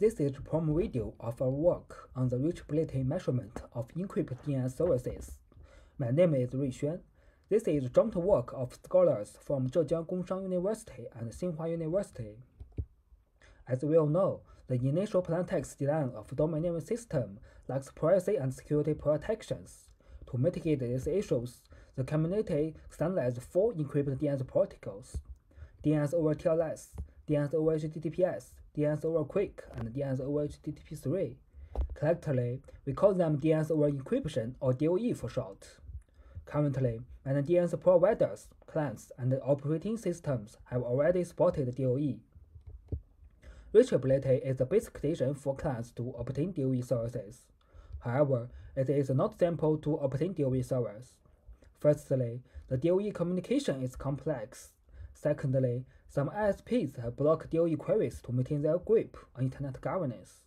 This is a promo video of our work on the reachability measurement of encrypted DNS services. My name is Rui Xuan. This is joint work of scholars from Zhejiang Gongshang University and Tsinghua University. As we all know, the initial plaintext design of domain name system lacks privacy and security protections. To mitigate these issues, the community standardized four encrypted DNS protocols: DNS over TLS, DNS over HTTPS, DNS over QUIC, and DNS over HTTP3. Collectively, we call them DNS over encryption or DOE for short. Currently, many DNS providers, clients, and operating systems have already supported DOE. Reachability is the basic condition for clients to obtain DOE services. However, it is not simple to obtain DOE service. Firstly, the DOE communication is complex. Secondly, some ISPs have blocked DOE queries to maintain their grip on Internet governance.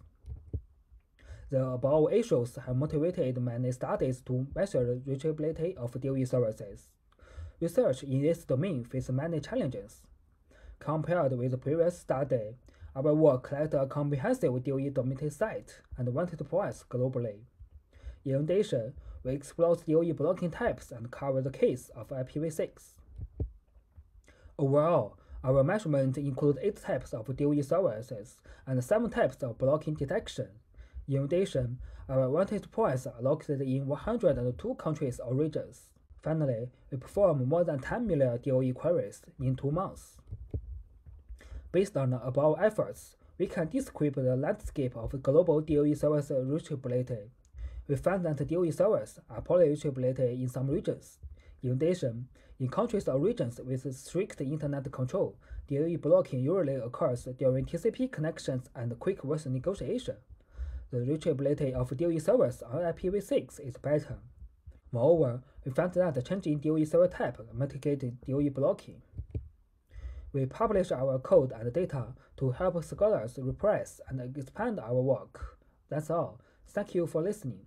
The above issues have motivated many studies to measure the reachability of DOE services. Research in this domain faces many challenges. Compared with the previous study, our work collected a comprehensive DOE domain site and vantage points globally. In addition, we explored DOE blocking types and covered the case of IPv6. Overall, our measurement includes 8 types of DOE services and 7 types of blocking detection. In addition, our vantage points are located in 102 countries or regions. Finally, we performed more than 10 million DOE queries in two months. Based on the above efforts, we can describe the landscape of global DOE service reachability. We find that DOE servers are poorly reachability in some regions. In addition, in countries or regions with strict internet control, DOE blocking usually occurs during TCP connections and QUIC voice negotiation. The reachability of DOE servers on IPv6 is better. Moreover, we found that changing DOE server type mitigated DOE blocking. We publish our code and data to help scholars repress and expand our work. That's all. Thank you for listening.